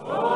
Oh!